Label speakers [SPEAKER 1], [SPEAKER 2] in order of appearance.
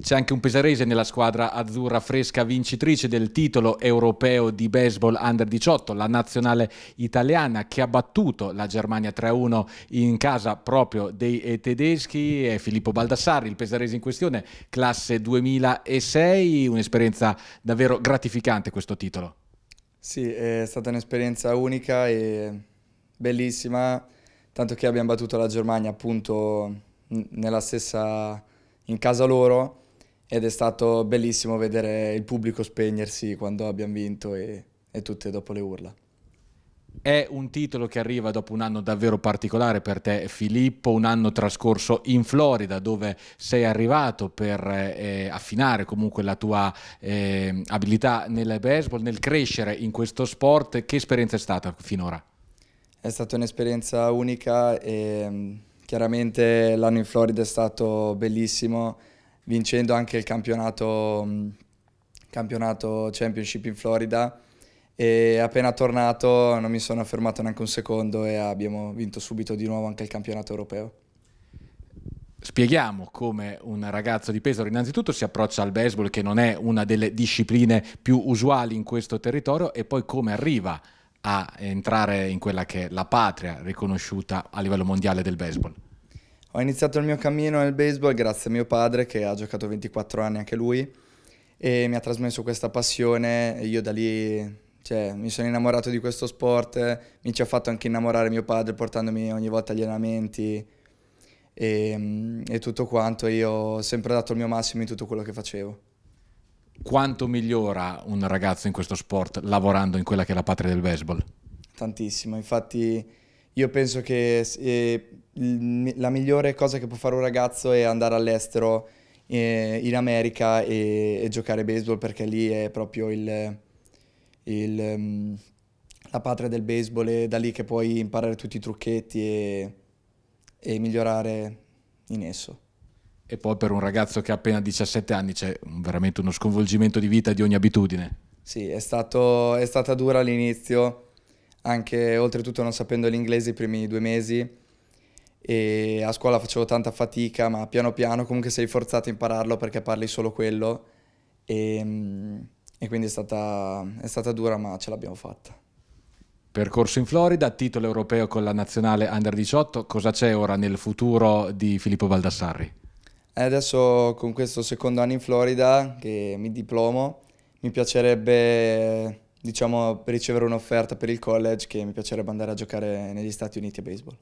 [SPEAKER 1] C'è anche un pesarese nella squadra azzurra fresca vincitrice del titolo europeo di baseball under 18, la nazionale italiana che ha battuto la Germania 3-1 in casa proprio dei tedeschi. È Filippo Baldassarri, il pesarese in questione, classe 2006, un'esperienza davvero gratificante questo titolo.
[SPEAKER 2] Sì, è stata un'esperienza unica e bellissima, tanto che abbiamo battuto la Germania appunto nella stessa in casa loro ed è stato bellissimo vedere il pubblico spegnersi quando abbiamo vinto e, e tutte dopo le urla.
[SPEAKER 1] È un titolo che arriva dopo un anno davvero particolare per te Filippo, un anno trascorso in Florida dove sei arrivato per eh, affinare comunque la tua eh, abilità nel baseball, nel crescere in questo sport. Che esperienza è stata finora?
[SPEAKER 2] È stata un'esperienza unica e chiaramente l'anno in Florida è stato bellissimo vincendo anche il campionato, mm, campionato Championship in Florida e appena tornato non mi sono fermato neanche un secondo e abbiamo vinto subito di nuovo anche il campionato europeo.
[SPEAKER 1] Spieghiamo come un ragazzo di Pesaro innanzitutto si approccia al baseball che non è una delle discipline più usuali in questo territorio e poi come arriva a entrare in quella che è la patria riconosciuta a livello mondiale del baseball.
[SPEAKER 2] Ho iniziato il mio cammino nel baseball grazie a mio padre che ha giocato 24 anni anche lui e mi ha trasmesso questa passione e io da lì cioè, mi sono innamorato di questo sport, mi ci ha fatto anche innamorare mio padre portandomi ogni volta agli allenamenti e, e tutto quanto, io ho sempre dato il mio massimo in tutto quello che facevo.
[SPEAKER 1] Quanto migliora un ragazzo in questo sport lavorando in quella che è la patria del baseball?
[SPEAKER 2] Tantissimo, infatti io penso che eh, la migliore cosa che può fare un ragazzo è andare all'estero eh, in America e, e, giocare baseball perché lì è proprio il, il, um, la patria del baseball e da lì che puoi imparare tutti i trucchetti e, e migliorare in esso.
[SPEAKER 1] E poi per un ragazzo che ha appena 17 anni c'è veramente uno sconvolgimento di vita di ogni abitudine.
[SPEAKER 2] Sì, è, stato, è stata dura all'inizio, anche oltretutto non sapendo l'inglese i primi due mesi, e a scuola facevo tanta fatica, ma piano piano comunque sei forzato a impararlo perché parli solo quello e, e quindi è stata, è stata dura ma ce l'abbiamo fatta.
[SPEAKER 1] Percorso in Florida, titolo europeo con la nazionale Under 18, cosa c'è ora nel futuro di Filippo Baldassarri?
[SPEAKER 2] Eh, adesso con questo secondo anno in Florida che mi diplomo, mi piacerebbe diciamo, ricevere un'offerta per il college che mi piacerebbe andare a giocare negli Stati Uniti a baseball.